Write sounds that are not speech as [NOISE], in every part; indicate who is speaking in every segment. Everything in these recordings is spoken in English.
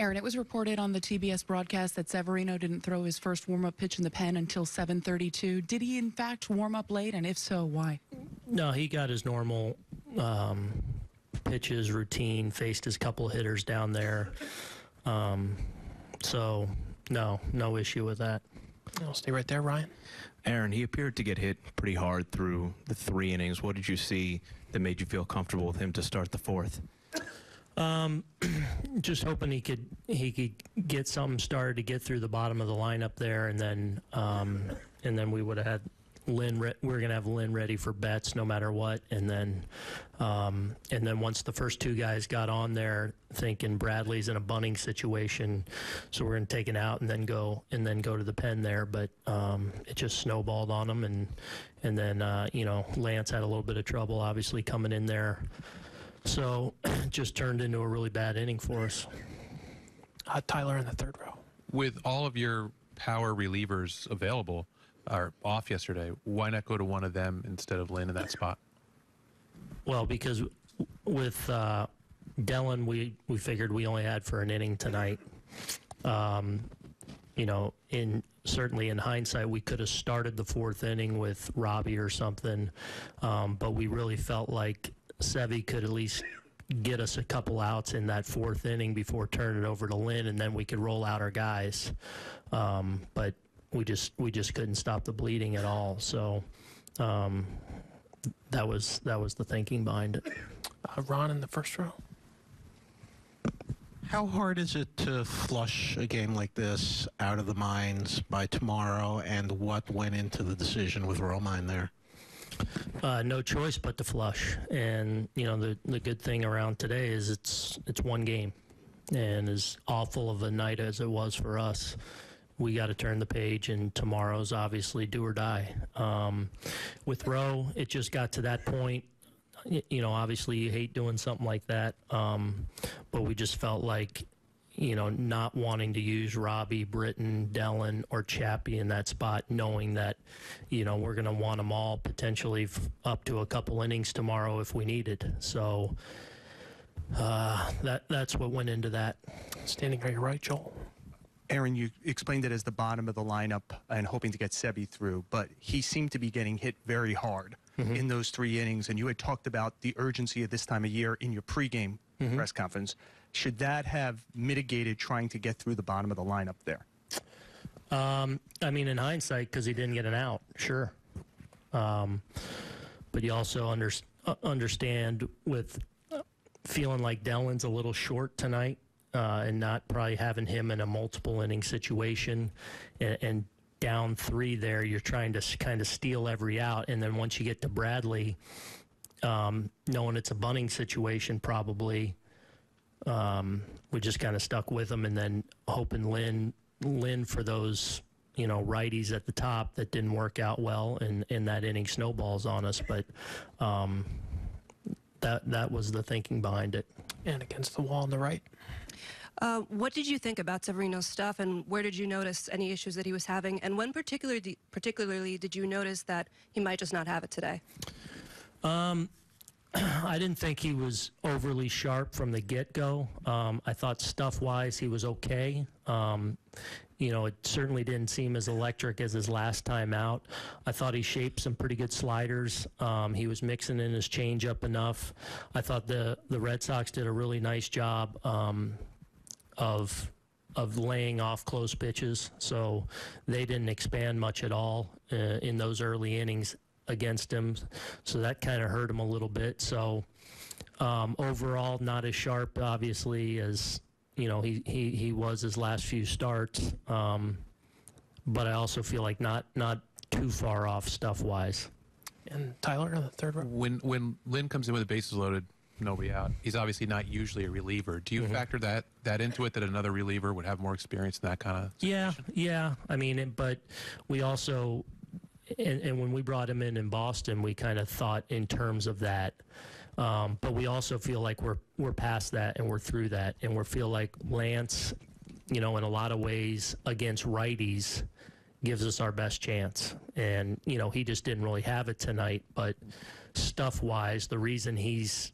Speaker 1: Aaron, it was reported on the TBS broadcast that Severino didn't throw his first warm-up pitch in the pen until 7:32. Did he in fact warm up late, and if so, why?
Speaker 2: No, he got his normal um, pitches routine. Faced his couple hitters down there. Um, so no, no issue with that.
Speaker 3: I'll stay right there, Ryan.
Speaker 4: Aaron, he appeared to get hit pretty hard through the three innings. What did you see that made you feel comfortable with him to start the fourth?
Speaker 2: Um, [CLEARS THROAT] just hoping he could he could get something started to get through the bottom of the lineup there, and then um, and then we would have had Lynn. Re- we are gonna have Lynn ready for Betts no matter what, and then um, and then once the first two guys got on there, thinking Bradley's in a bunting situation, so we're gonna take it out and then go and then go to the pen there, but um, it just snowballed on them, and and then uh, you know Lance had a little bit of trouble, obviously coming in there. So it [CLEARS THROAT] just turned into a really bad inning for us.
Speaker 3: Uh, Tyler in the third row.
Speaker 5: With all of your power relievers available or off yesterday, why not go to one of them instead of Lynn in that spot?
Speaker 2: Well, because with uh, Dellin, we, we figured we only had for an inning tonight. Um, you know, in certainly in hindsight, we could have started the fourth inning with Robbie or something, um, but we really felt like Sevy could at least get us a couple outs in that fourth inning before turning it over to Lynn, and then we could roll out our guys. Um, but we just we just couldn't stop the bleeding at all. So um, that was that was the thinking behind it.
Speaker 3: Uh, Ron in the first row.
Speaker 6: How hard is it to flush a game like this out of the minds by tomorrow, and what went into the decision with Romine there?
Speaker 2: Uh, no choice but to flush, and you know the the good thing around today is it's it's one game, and as awful of a night as it was for us, we got to turn the page, and tomorrow's obviously do or die. Um, with Rowe, it just got to that point. You know, obviously you hate doing something like that, um, but we just felt like, you know, not wanting to use Robbie, Britton, Dellin, or Chappie in that spot, knowing that, you know, we're going to want them all potentially f- up to a couple innings tomorrow if we needed. So uh, that that's what went into that.
Speaker 3: Standing right, right, Joel.
Speaker 7: Aaron, you explained it as the bottom of the lineup and hoping to get Sevy through, but he seemed to be getting hit very hard in those three innings. And you had talked about the urgency of this time of year in your pregame press conference. Should that have mitigated trying to get through the bottom of the lineup there?
Speaker 2: Um, I mean, in hindsight, because he didn't get an out, sure. Um, but you also under, uh, understand with uh, feeling like Dellin's a little short tonight uh, and not probably having him in a multiple inning situation and, and down three there, you're trying to kind of steal every out. And then once you get to Bradley, um, knowing it's a bunting situation, probably um, we just kind of stuck with them, and then hoping Lynn Lynn for those you know righties at the top that didn't work out well and in that inning snowballs on us but um, that that was the thinking behind it
Speaker 3: And against the wall on the right.
Speaker 8: Uh, what did you think about Severino's stuff, and where did you notice any issues that he was having? And when particularly, particularly did you notice that he might just not have it today?
Speaker 2: Um, I didn't think he was overly sharp from the get go. Um, I thought stuff wise he was okay. Um, you know, it certainly didn't seem as electric as his last time out. I thought he shaped some pretty good sliders. Um, he was mixing in his changeup enough. I thought the the Red Sox did a really nice job um, of of laying off close pitches, so they didn't expand much at all uh, in those early innings against him. So that kind of hurt him a little bit. So um, overall, not as sharp, obviously, as you know he he, he was his last few starts. Um, but I also feel like not not too far off stuff wise.
Speaker 3: And Tyler on the third row.
Speaker 5: When when Lynn comes in with the bases loaded, nobody out, he's obviously not usually a reliever. Do you factor that that into it that another reliever would have more experience in that kind of?
Speaker 2: Yeah, yeah. I mean, it- but we also, and, and when we brought him in in Boston, we kind of thought in terms of that. Um, but we also feel like we're we're past that and we're through that, and we feel like Lance, you know, in a lot of ways against righties, gives us our best chance. And you know, he just didn't really have it tonight. But stuff wise, the reason he's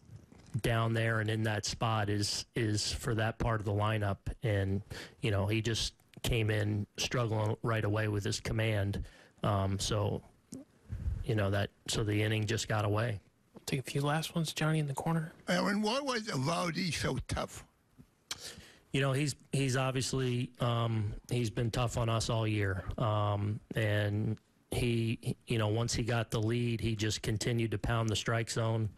Speaker 2: down there and in that spot is is for that part of the lineup, and you know he just came in struggling right away with his command. Um, so, you know that so the inning just got away.
Speaker 3: Take a few last ones, Johnny, in the corner.
Speaker 9: Aaron, why was Eovaldi so tough?
Speaker 2: You know, he's he's obviously um, he's been tough on us all year, um, and he you know once he got the lead, he just continued to pound the strike zone.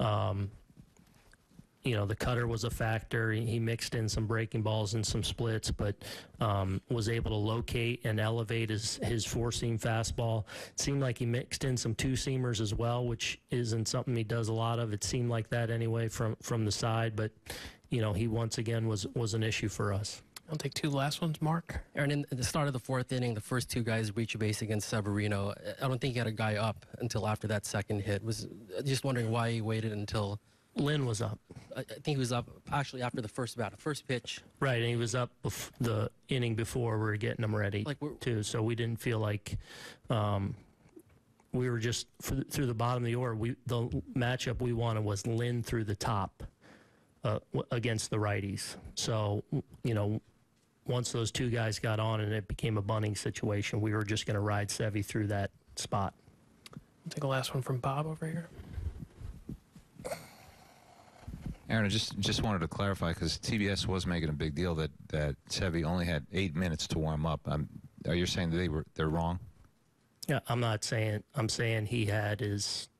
Speaker 2: Um, you know, the cutter was a factor. He he mixed in some breaking balls and some splits, but um, was able to locate and elevate his his four seam fastball. It seemed like he mixed in some two seamers as well, which isn't something he does a lot of. It seemed like that anyway from from the side, but you know, he once again was was an issue for us.
Speaker 3: I'll take two last ones, Mark.
Speaker 10: Aaron, in the start of the fourth inning, the first two guys reach a base against Severino. I don't think he had a guy up until after that second hit. Was just wondering why he waited until
Speaker 2: Lynn was up,
Speaker 10: I I think he was up actually after the first bat, the first pitch.
Speaker 2: right, and he was up bef- the inning before we were getting him ready
Speaker 10: Like we're-
Speaker 2: too. So we didn't feel like um, we were just for the, through the bottom of the order. We the matchup we wanted was Lynn through the top uh, w- against the righties. So you know. Once those two guys got on and it became a bunting situation, we were just going to ride Sevy through that spot.
Speaker 3: I'll take a last one from Bob over here.
Speaker 11: Aaron, I just just wanted to clarify because TBS was making a big deal that that Sevy only had eight minutes to warm up. Um, are you saying that they were they're wrong?
Speaker 2: Yeah, I'm not saying. I'm saying he had his,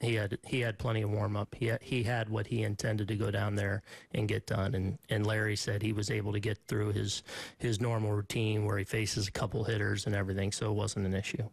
Speaker 2: he had he had plenty of warm up. He had, he had what he intended to go down there and get done. And and Larry said he was able to get through his his normal routine where he faces a couple hitters and everything, so it wasn't an issue.